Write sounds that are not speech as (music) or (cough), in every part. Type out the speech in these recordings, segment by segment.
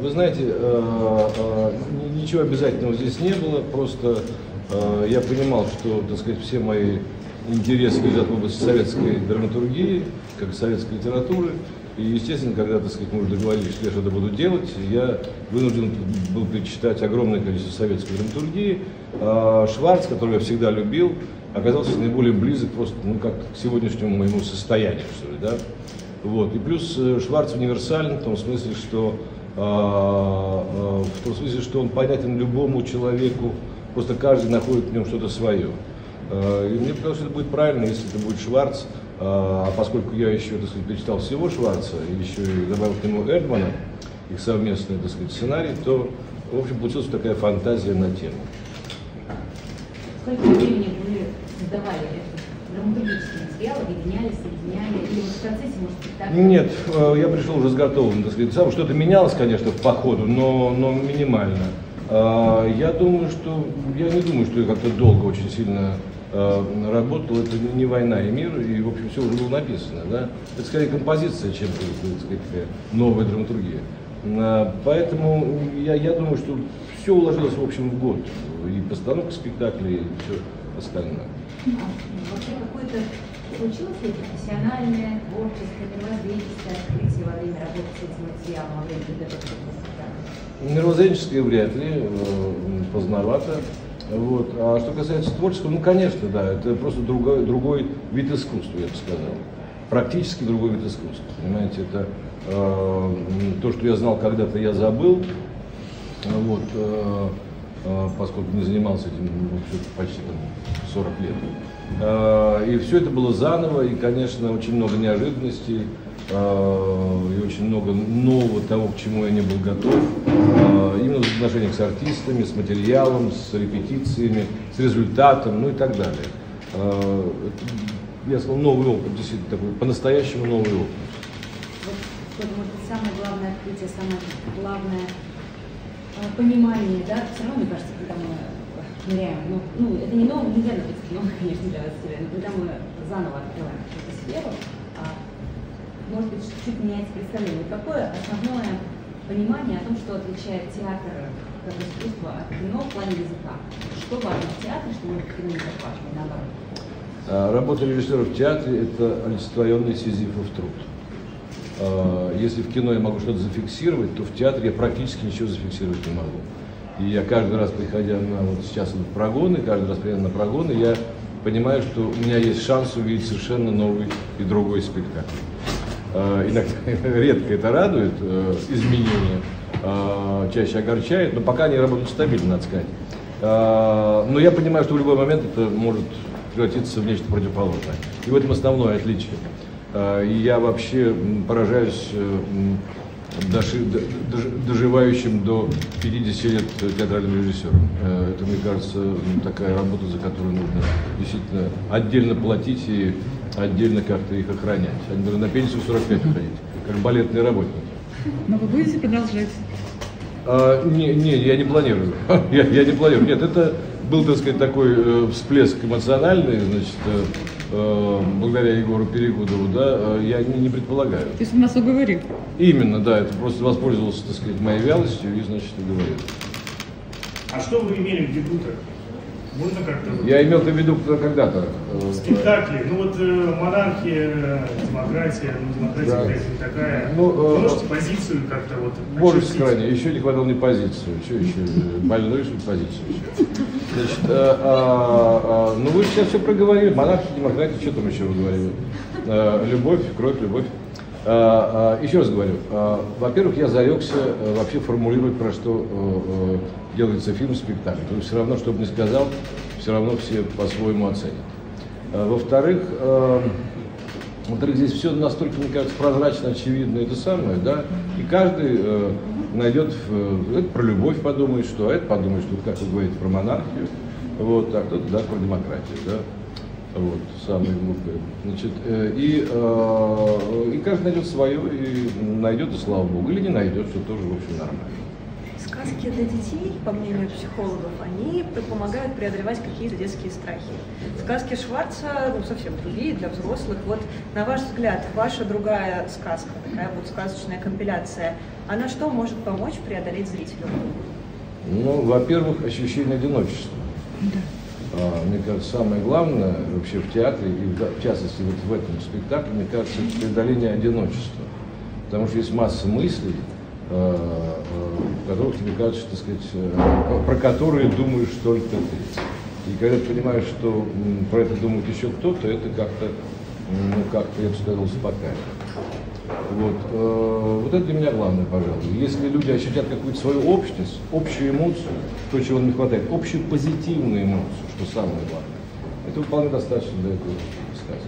Вы знаете, э, э, ничего обязательного здесь не было, просто э, я понимал, что, так сказать, все мои интересы лежат в области советской драматургии, как советской литературы. И, естественно, когда, так сказать, мы уже договорились, что я что-то буду делать, я вынужден был перечитать огромное количество советской драматургии. А Шварц, которого я всегда любил, оказался наиболее близок просто, ну, как к сегодняшнему моему состоянию, что ли, да. Вот. И плюс Шварц универсален в том смысле, что в том смысле, что он понятен любому человеку, просто каждый находит в нем что-то свое. А, и мне что это будет правильно, если это будет Шварц, а поскольку я еще, так сказать, перечитал всего Шварца, и еще и добавил к нему Эрдмана, их совместный, так сказать, сценарий, то, в общем, получилась такая фантазия на тему. Сколько времени вы создавали Нет, э, я пришел уже с готовым, так сказать, сам. Что-то менялось, конечно, по ходу, но, но минимально. А, я думаю, что, я не думаю, что я как-то долго очень сильно э, работал, это не война и мир, и, в общем, все уже было написано, да. Это скорее композиция, чем, так сказать, новая драматургия. А, поэтому я, я думаю, что все уложилось, в общем, в год. И постановка спектакля, и все остальное. Вообще какое-то случилось ли профессиональное, творческое, мировоззренческое открытие во время работы с этим материалом, во время подготовки? Мировоззренческое вряд ли, э, поздновато. Вот. А что касается творческого, ну, конечно, да, это просто другой, другой вид искусства, я бы сказал. Практически другой вид искусства. Понимаете, это э, то, что я знал когда-то, я забыл. Вот, э, поскольку не занимался этим ну, почти там, 40 лет. Э, и все это было заново, и, конечно, очень много неожиданностей, э, и очень много нового того, к чему я не был готов. Э, именно в отношениях с артистами, с материалом, с репетициями, с результатом, ну и так далее. Я сказал, новый опыт, действительно такой, по-настоящему новый опыт. Вот, может быть, самое главное открытие, самое главное понимание, да, все равно, мне кажется, когда мы ныряем, ну, ну это не новое, нельзя написать новое, (laughs) конечно, для вас но когда мы заново открываем какую-то сферу, а, может быть, чуть-чуть меняется представление. Вот какое основное понимание о том, что отличает театр как искусство от кино в плане языка? Что важно в театре, что может в кино не так важно, наоборот? А, работа режиссера в театре – это олицетворенный сизифов труд. Если в кино я могу что-то зафиксировать, то в театре я практически ничего зафиксировать не могу. И я каждый раз, приходя на вот сейчас вот прогоны, каждый раз приходя на прогоны, я понимаю, что у меня есть шанс увидеть совершенно новый и другой спектакль. А, иногда (laughs) редко это радует, э, изменения, а, чаще огорчает, но пока они работают стабильно, надо сказать. А, но я понимаю, что в любой момент это может превратиться в нечто противоположное. И в этом основное отличие. И я вообще поражаюсь э, доживающим до 50 лет театральным режиссером. Э, это, мне кажется, такая работа, за которую нужно действительно отдельно платить и отдельно как-то их охранять. Они должны на пенсию 45 уходить, как балетные работники. Но вы будете продолжать? А, не, не, я не планирую. (laughs) я, я не планирую. Нет, это был, так сказать, такой э, всплеск эмоциональный, значит, благодаря Егору Перегудову, да, э, я не, не предполагаю. То есть он нас уговорил? Именно, да, это просто воспользовался, так сказать, моей вялостью и, значит, и говорил. А что вы имели в виду-то? Можно как-то... Я имел в виду когда-то. Э, Спектакли. Ну вот э, монархия, демократия, ну демократия да. не такая. Ну, Вы можете э, позицию как-то вот Можете сказать, еще не хватало мне позицию. Что еще? Больной, что позицию еще. Значит, а, а, а, ну вы сейчас все проговорили. Монархия, демократия, что там еще вы говорили? А, любовь, кровь, любовь. А, а, еще раз говорю, а, во-первых, я зарекся а, вообще формулировать, про что а, а, делается фильм, спектакль. То есть все равно, что бы ни сказал, все равно все по-своему оценят. Во-вторых, во-вторых, здесь все настолько, мне кажется, прозрачно, очевидно, это самое, да, и каждый э, найдет, э, это про любовь подумает, что, а это подумает, что, как вы говорите, про монархию, вот, а кто-то, да, про демократию, да, вот, самые глупые. Значит, э, э, и каждый найдет свое, и найдет, и слава богу, или не найдет, что тоже, в общем, нормально. сказки для детей, по мнению психологов, они помогают преодолевать какие-то детские страхи. Сказки Шварца ну, совсем другие для взрослых. Вот на ваш взгляд, ваша другая сказка, такая вот сказочная компиляция, она что может помочь преодолеть зрителю? Ну, во-первых, ощущение одиночества. А, мне кажется, самое главное вообще в театре, и в частности вот в этом спектакле, мне кажется, это преодоление одиночества. Потому что есть масса мыслей, э, э, которых тебе кажется, так сказать, э, про которые думаешь только ты. И когда ты понимаешь, что про это думает еще кто-то, это как-то, ну, как-то, я бы сказал, успокаивает. Вот, э, вот это для меня главное, пожалуй. Если люди ощутят какую-то свою общность, общую эмоцию, то, чего не хватает, общую позитивную эмоцию, что самое главное, это вполне достаточно для этого сказать.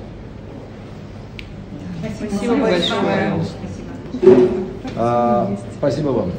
Спасибо, Спасибо большое. Спасибо. А, спасибо вам.